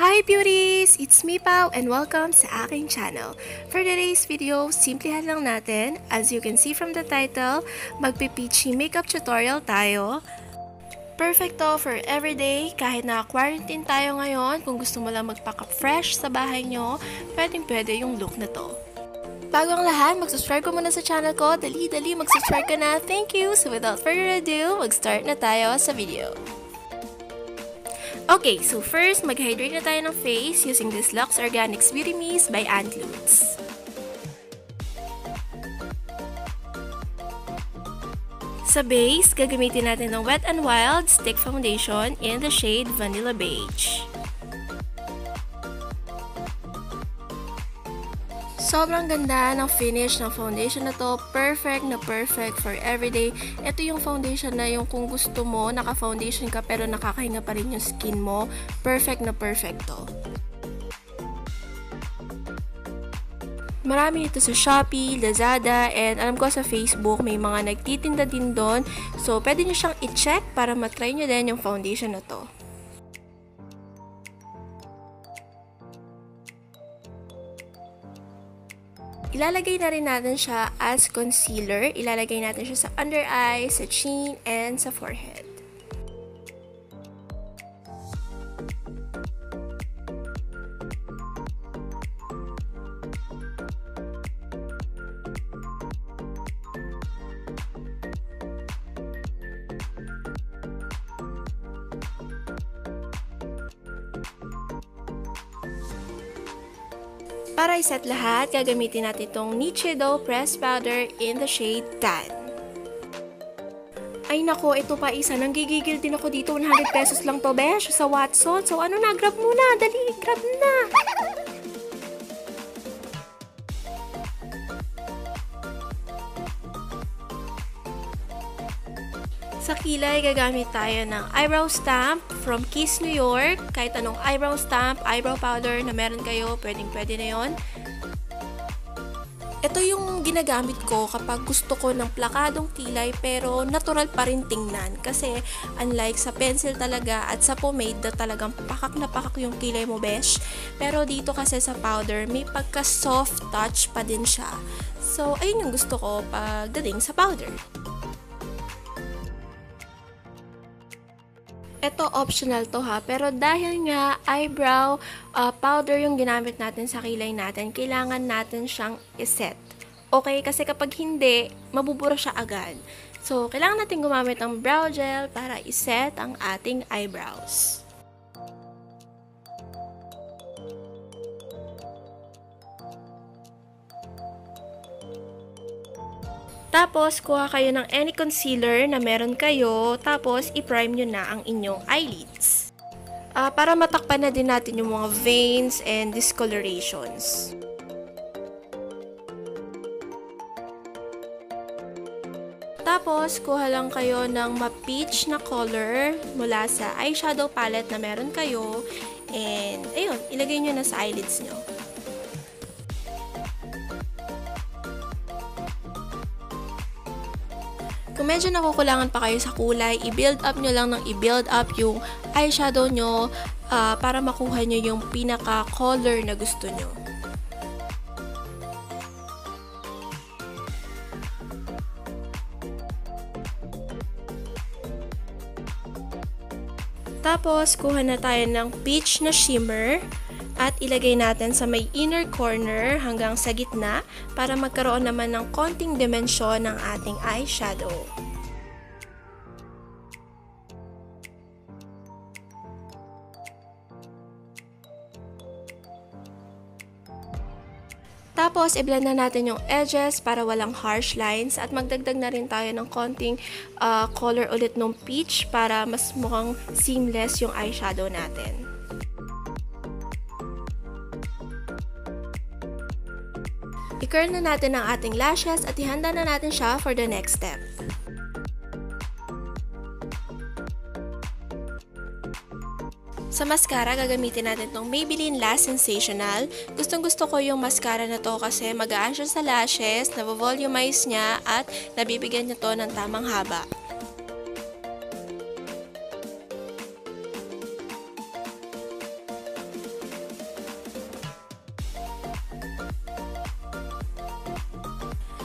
Hi beauties! It's me Pao and welcome sa aking channel. For today's video, simplihan lang natin. As you can see from the title, magpipichi makeup tutorial tayo. Perfect to for everyday, kahit na quarantine tayo ngayon, kung gusto mo lang magpaka-fresh sa bahay nyo, pwedeng pwede yung look na to. Bago ang lahat, mag-subscribe ka muna sa channel ko. Dali-dali, mag-subscribe ka na. Thank you! So without further ado, mag-start na tayo sa video. Okay, so first, mag-hydrate na tayo ng face using this Lux Organics Beauty Mist by Aunt Lutz. Sa base, gagamitin natin ng Wet n Wild Stick Foundation in the shade Vanilla Beige. Sobrang ganda ng finish ng foundation na to. Perfect na perfect for everyday. Ito yung foundation na yung kung gusto mo, naka-foundation ka pero nakakahinga pa rin yung skin mo. Perfect na perfect to. Marami ito sa Shopee, Lazada, and alam ko sa Facebook may mga nagtitinda din doon. So, pwede nyo siyang i-check para matry nyo din yung foundation na to. Ilalagay na rin natin siya as concealer. Ilalagay natin siya sa under eye, sa chin, and sa forehead. Para iset lahat, gagamitin natin itong Nichido Press Powder in the shade Tan. Ay nako, ito pa isa. Nanggigigil din ako dito. 100 pesos lang to, besh, sa Watson. So ano na, grab muna. Dali, grab na. Sa kilay, gagamit tayo ng eyebrow stamp from Kiss New York. Kahit anong eyebrow stamp, eyebrow powder na meron kayo, pwedeng pwede na yon. Ito yung ginagamit ko kapag gusto ko ng plakadong kilay pero natural pa rin tingnan. Kasi unlike sa pencil talaga at sa pomade na talagang pakak na pakak yung kilay mo besh. Pero dito kasi sa powder may pagka soft touch pa din siya. So ayun yung gusto ko pagdating sa powder. Ito optional to ha, pero dahil nga eyebrow uh, powder yung ginamit natin sa kilay natin, kailangan natin siyang iset. Okay, kasi kapag hindi, mabubura siya agad. So, kailangan natin gumamit ng brow gel para iset ang ating eyebrows. Tapos, kuha kayo ng any concealer na meron kayo, tapos i-prime nyo na ang inyong eyelids. Uh, para matakpan na din natin yung mga veins and discolorations. Tapos, kuha lang kayo ng ma-peach na color mula sa eyeshadow palette na meron kayo. And, ayun, ilagay nyo na sa eyelids nyo. Kung medyo nakukulangan pa kayo sa kulay, i-build up nyo lang ng i-build up yung eyeshadow nyo uh, para makuha nyo yung pinaka-color na gusto nyo. Tapos, kuha na tayo ng peach na shimmer at ilagay natin sa may inner corner hanggang sa gitna para magkaroon naman ng konting dimensyon ng ating eyeshadow. Tapos, i-blend na natin yung edges para walang harsh lines at magdagdag na rin tayo ng konting uh, color ulit ng peach para mas mukhang seamless yung eyeshadow natin. I-curl na natin ang ating lashes at ihanda na natin siya for the next step. Sa mascara, gagamitin natin itong Maybelline Lash Sensational. Gustong gusto ko yung mascara na to kasi magaan siya sa lashes, nabo-volumize niya at nabibigyan niya to ng tamang haba.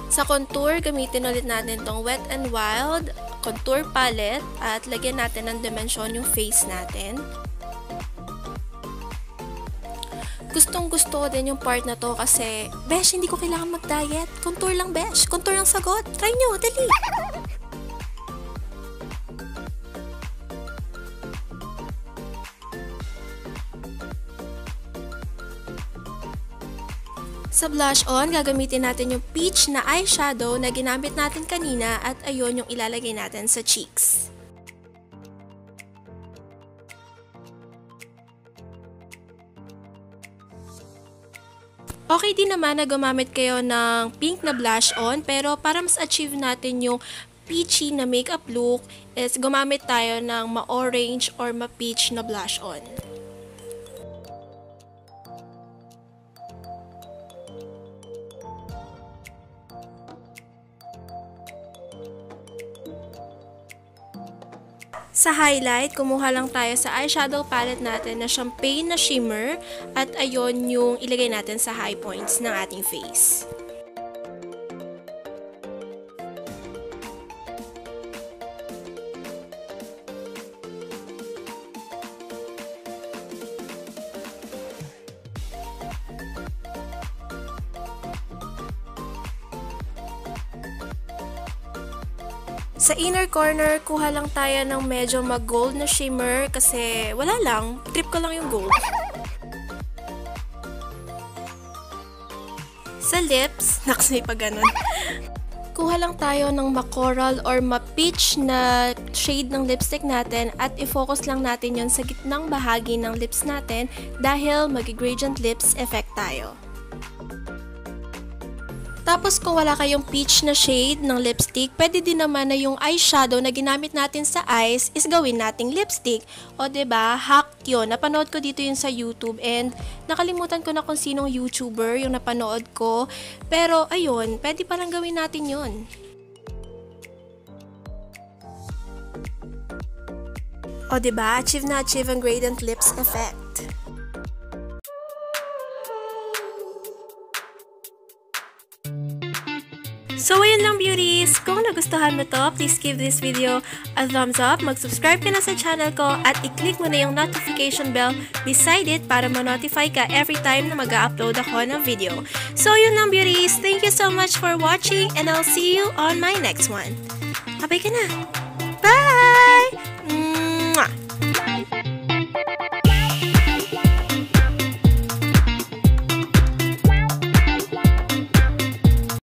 Sa contour, gamitin ulit natin tong Wet n Wild contour palette at lagyan natin ng dimensyon yung face natin. Gustong gusto din yung part na to kasi, besh, hindi ko kailangan mag-diet. Contour lang, besh. Contour lang sagot. Try nyo, dali. Sa blush on, gagamitin natin yung peach na eyeshadow na ginamit natin kanina at ayon yung ilalagay natin sa cheeks. Okay din naman na gumamit kayo ng pink na blush on pero para mas achieve natin yung peachy na makeup look is gumamit tayo ng ma-orange or ma-peach na blush on. Sa highlight, kumuha lang tayo sa eyeshadow palette natin na champagne na shimmer at ayon yung ilagay natin sa high points ng ating face. Sa inner corner, kuha lang tayo ng medyo mag-gold na shimmer kasi wala lang, trip ko lang yung gold. Sa lips, naks may pa ganun. Kuha lang tayo ng ma-coral or ma-peach na shade ng lipstick natin at i-focus lang natin yon sa gitnang bahagi ng lips natin dahil mag-gradient lips effect tayo. Tapos kung wala kayong peach na shade ng lipstick, pwede din naman na yung eyeshadow na ginamit natin sa eyes is gawin nating lipstick. O ba diba, hack yun. Napanood ko dito yun sa YouTube and nakalimutan ko na kung sinong YouTuber yung napanood ko. Pero ayun, pwede palang gawin natin yun. O ba diba, achieve na achieve ang gradient lips effect. So, ayun lang beauties. Kung nagustuhan mo to, please give this video a thumbs up, mag-subscribe ka na sa channel ko, at i-click mo na yung notification bell beside it para ma-notify ka every time na mag-upload ako ng video. So, yun lang beauties. Thank you so much for watching and I'll see you on my next one. Abay ka na! Bye!